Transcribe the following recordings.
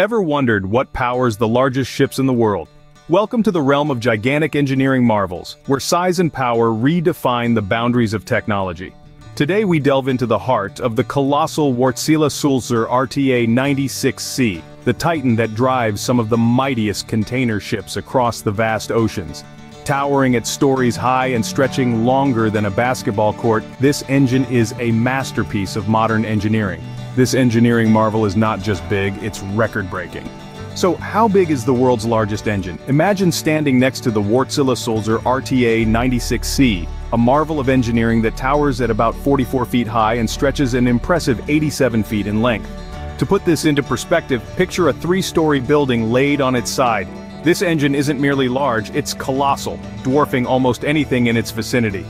Ever wondered what powers the largest ships in the world? Welcome to the realm of gigantic engineering marvels, where size and power redefine the boundaries of technology. Today we delve into the heart of the colossal Wärtsilä Sulzer RTA-96C, the titan that drives some of the mightiest container ships across the vast oceans. Towering at stories high and stretching longer than a basketball court, this engine is a masterpiece of modern engineering. This engineering marvel is not just big, it's record-breaking. So how big is the world's largest engine? Imagine standing next to the Wärtsilä Sulzer RTA-96C, a marvel of engineering that towers at about 44 feet high and stretches an impressive 87 feet in length. To put this into perspective, picture a three-story building laid on its side. This engine isn't merely large, it's colossal, dwarfing almost anything in its vicinity.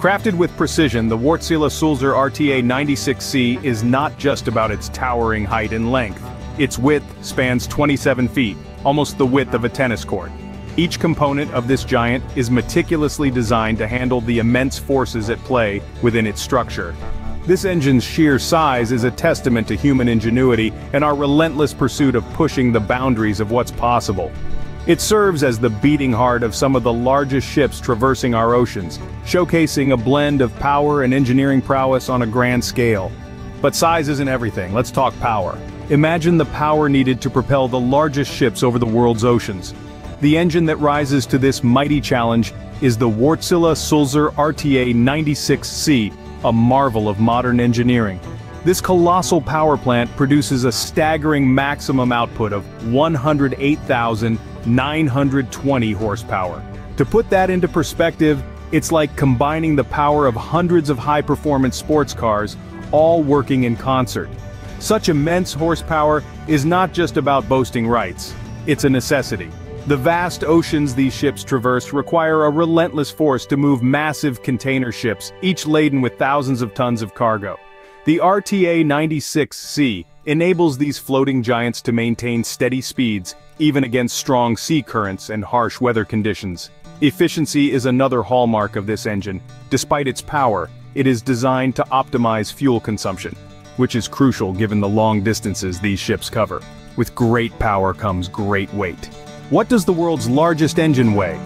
Crafted with precision, the Wärtsilä Sulzer RTA-96C is not just about its towering height and length. Its width spans 27 feet, almost the width of a tennis court. Each component of this giant is meticulously designed to handle the immense forces at play within its structure. This engine's sheer size is a testament to human ingenuity and our relentless pursuit of pushing the boundaries of what's possible. It serves as the beating heart of some of the largest ships traversing our oceans, showcasing a blend of power and engineering prowess on a grand scale. But size isn't everything, let's talk power. Imagine the power needed to propel the largest ships over the world's oceans. The engine that rises to this mighty challenge is the Wärtsilä Sulzer RTA-96C, a marvel of modern engineering. This colossal power plant produces a staggering maximum output of 108,920 horsepower. To put that into perspective, it's like combining the power of hundreds of high-performance sports cars, all working in concert. Such immense horsepower is not just about boasting rights, it's a necessity. The vast oceans these ships traverse require a relentless force to move massive container ships, each laden with thousands of tons of cargo. The RTA-96C enables these floating giants to maintain steady speeds, even against strong sea currents and harsh weather conditions. Efficiency is another hallmark of this engine. Despite its power, it is designed to optimize fuel consumption, which is crucial given the long distances these ships cover. With great power comes great weight. What does the world's largest engine weigh?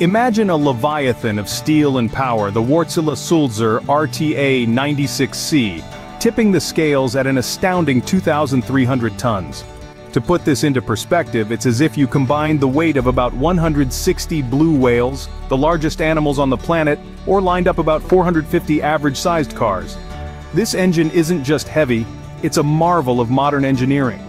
Imagine a leviathan of steel and power, the Wärtsilä Sulzer RTA-96C, tipping the scales at an astounding 2,300 tons. To put this into perspective, it's as if you combined the weight of about 160 blue whales, the largest animals on the planet, or lined up about 450 average-sized cars. This engine isn't just heavy, it's a marvel of modern engineering.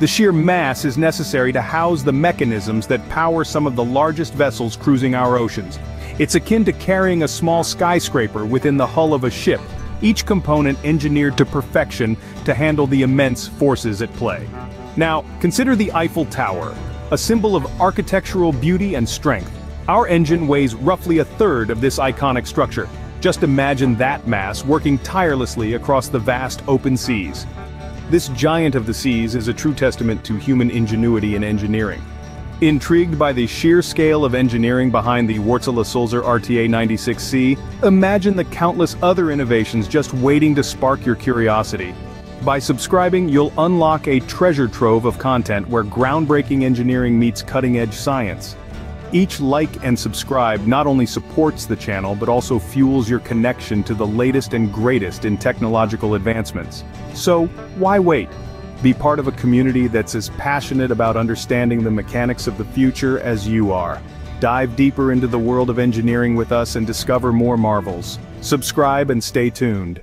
The sheer mass is necessary to house the mechanisms that power some of the largest vessels cruising our oceans. It's akin to carrying a small skyscraper within the hull of a ship, each component engineered to perfection to handle the immense forces at play. Now, consider the Eiffel Tower, a symbol of architectural beauty and strength. Our engine weighs roughly a third of this iconic structure. Just imagine that mass working tirelessly across the vast open seas. This giant of the seas is a true testament to human ingenuity and engineering. Intrigued by the sheer scale of engineering behind the Wärtsilä Sulzer RTA-96C, imagine the countless other innovations just waiting to spark your curiosity. By subscribing, you'll unlock a treasure trove of content where groundbreaking engineering meets cutting-edge science. Each like and subscribe not only supports the channel but also fuels your connection to the latest and greatest in technological advancements. So, why wait? Be part of a community that's as passionate about understanding the mechanics of the future as you are. Dive deeper into the world of engineering with us and discover more marvels. Subscribe and stay tuned.